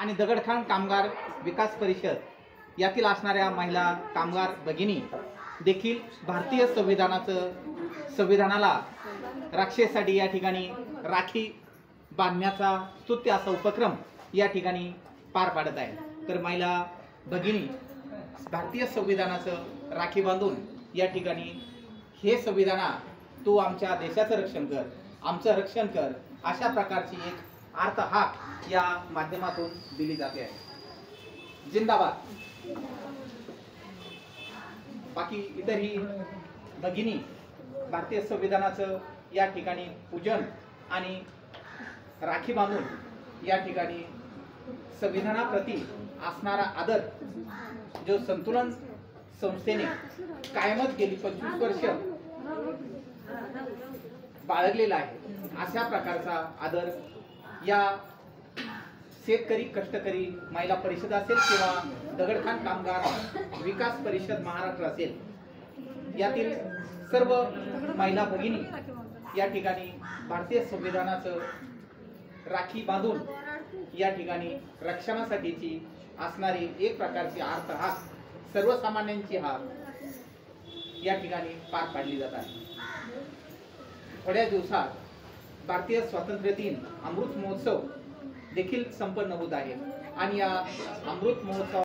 आणि दगडखाण कामगार विकास परिषद यातील असणाऱ्या महिला कामगार भगिनी देखील भारतीय संविधानाचं संविधानाला राक्षेसाठी या ठिकाणी राखी बांधण्याचा स्तुत्य असा उपक्रम या ठिकाणी पार पाडत आहे. तर महिला भगिनी भारतीय संविधानाचं राखी बांधून या ठिकाणी हे संविधाना तू आमच्या देशाचं रक्षण कर आमचं रक्षण कर अशा प्रकारची एक अर्थ हा या माध्यमातून दिली जाते. आहे जिंदाबाद. बाकी इतरही भगिनी भारतीय संविधानाचं या ठिकाणी पूजन आणि राखी बांधून या ठिकाणी संविधानाप्रती असणारा आदर जो संतुलन संस्थेने कायमच गेली पंचवीस वर्ष बाळगलेला आहे अशा प्रकारचा आदर या शेतकरी कष्टकरी महिला परिषद असेल किंवा दगडखान कामगार विकास परिषद महाराष्ट्र असेल यातील सर्व महिला भगिनी या ठिकाणी भारतीय संविधानाचं राखी बांधून या ठिकाणी रक्षणासाठीची असणारी एक प्रकारची अर्थ हा सर्वसामान्यांची हा या ठिकाणी पार पाडली जात आहे. थोड्या दिवसात भारतीय स्वातंत्र्य दिन अमृत महोत्सव देखील संपन्न होत आहे. आणि या अमृत महोत्सव